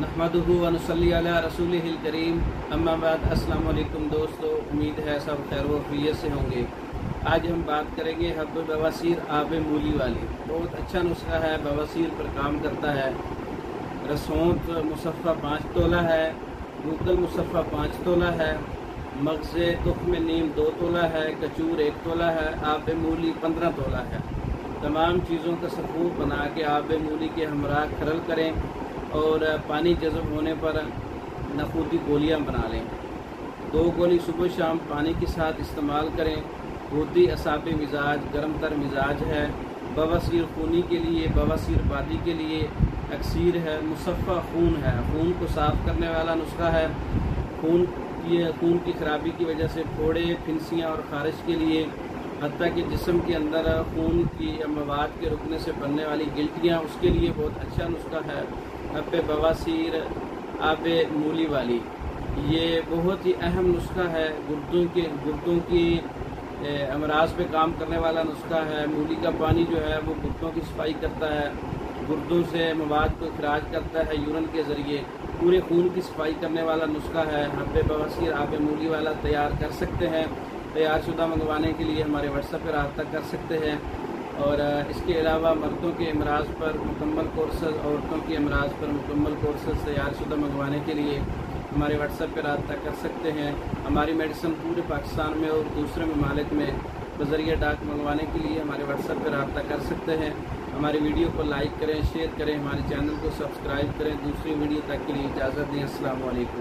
نحمدہ ونصلی علی رسول کریم اما بعد، السلام علیکم دوستو، امید ہے سب خیر و فیت سے ہوں گے۔ آج ہم بات کریں گے حب بواسیر آب مولی والی۔ بہت اچھا نسخہ ہے، بواسیر پر کام کرتا ہے۔ رسونت مصفہ پانچ تولہ ہے گوگل مصفہ پانچ تولہ ہے، مغز تخم نیم دو تولہ ہے، کچور ایک تولہ ہے، آب مولی پندرہ تولہ ہے۔ تمام چیزوں کا سفور بنا کے آب مولی کے ہمراہ کھرل کریں۔ اور پانی جذب ہونے پر نقودی گولیاں بنا لیں۔ دو گولی صبح شام پانی کے ساتھ استعمال کریں۔ گودی اصاب مزاج، گرم تر مزاج ہے۔ بواسیر خونی کے لیے، بواسیر بادی کے لیے اکثیر ہے، مصفہ خون ہے۔ خون کو صاف کرنے والا نسخہ ہے۔ خون کی خون کی خرابی کی وجہ سے پھوڑے، پھنسیاں اور خارش کے لیے، حتیٰ کہ جسم کے اندر خون کی مواد کے رکنے سے بننے والی گلٹیاں، اس کے لیے بہت اچھا نسخہ ہے۔ اب بواسیر آب مولی والی یہ بہت ہی اہم نسخہ ہے، گردوں کے گردوں کی امراض پہ کام کرنے والا نسخہ ہے۔ مولی کا پانی جو ہے، وہ گردوں کی صفائی کرتا ہے۔ گردوں سے مواد کو اخراج کرتا ہے یورن کے ذریعے۔ پورے خون کی صفائی کرنے والا نسخہ ہے۔ حب بواسیر آب مولی والا تیار کر سکتے ہیں۔ تیار شدہ منگوانے کے لیے ہمارے واٹس ایپ پہ رابطہ کر سکتے ہیں۔ اور اس کے علاوہ مردوں کے امراض پر مکمل کورسز عورتوں کے امراض پر مکمل کورسز تیار شدہ منگوانے کے لیے ہمارے واٹس ایپ پہ رابطہ کر سکتے ہیں۔ ہماری میڈیسن پورے پاکستان میں اور دوسرے ممالک میں بذریعہ ڈاک منگوانے کے لیے ہمارے واٹس ایپ پہ رابطہ کر سکتے ہیں۔ ہماری ویڈیو کو لائک کریں، شیئر کریں، ہمارے چینل کو سبسکرائب کریں، دوسری ویڈیو تک کے لیے اجازت دیں۔ السلام علیکم۔